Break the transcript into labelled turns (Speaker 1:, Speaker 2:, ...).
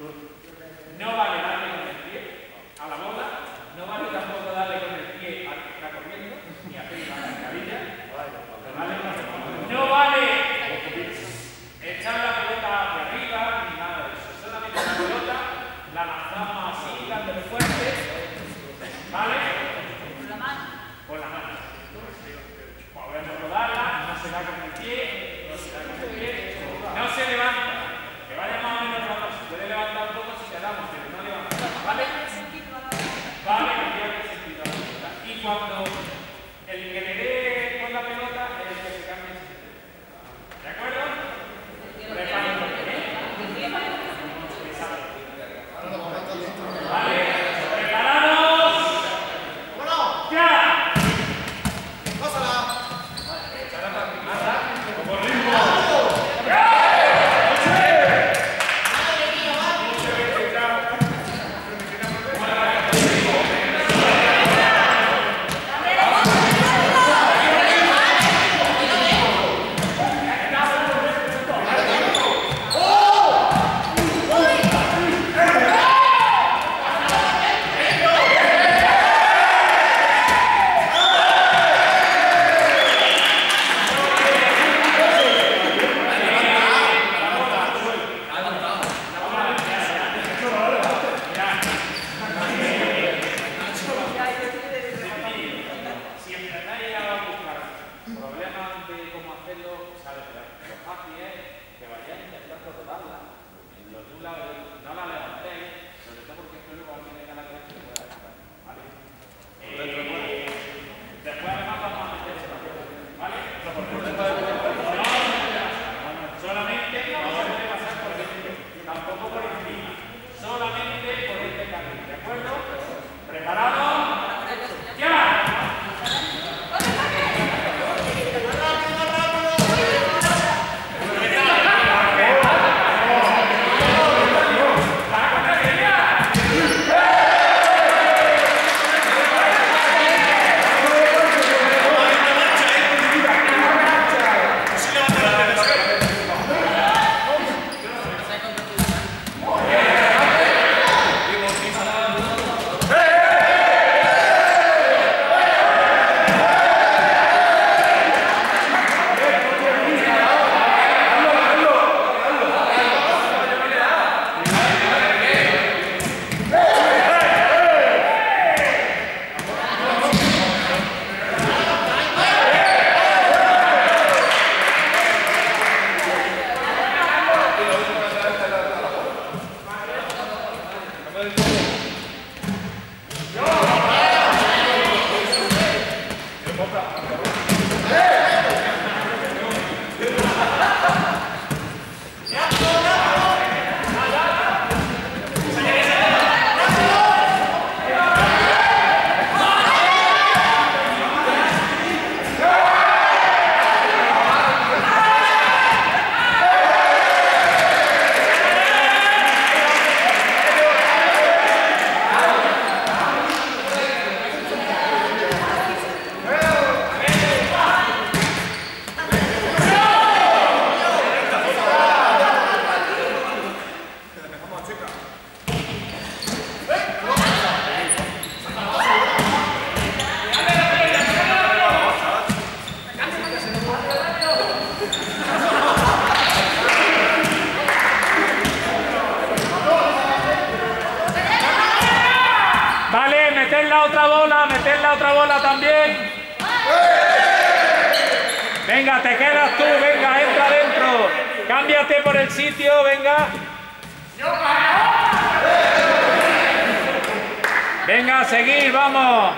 Speaker 1: No vale darle con el pie a la bola, no vale tampoco darle con el pie al que está corriendo, ni hacer la cascarilla. No vale echar la pelota hacia arriba, ni nada de eso. Solamente la pelota la lanzamos así, dándole fuerte, ¿vale?
Speaker 2: Con la mano.
Speaker 1: Con la mano. Podemos rodarla, no se da con el pie, no se da con el pie, no se levanta. Que vaya más o menos puede levantar un poco si te damos, pero no levanta, ¿vale? Vale, sentido. Y cuando bola, meter la otra bola también. Venga, te quedas tú, venga, entra adentro. Cámbiate por el sitio, venga. Venga, a seguir, vamos.